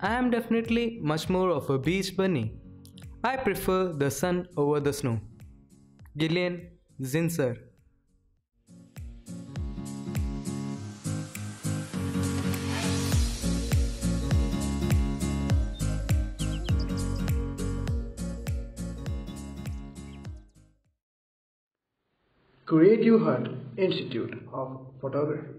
I am definitely much more of a beach bunny. I prefer the sun over the snow. Gillian Zinser Creative Hut Institute of Photography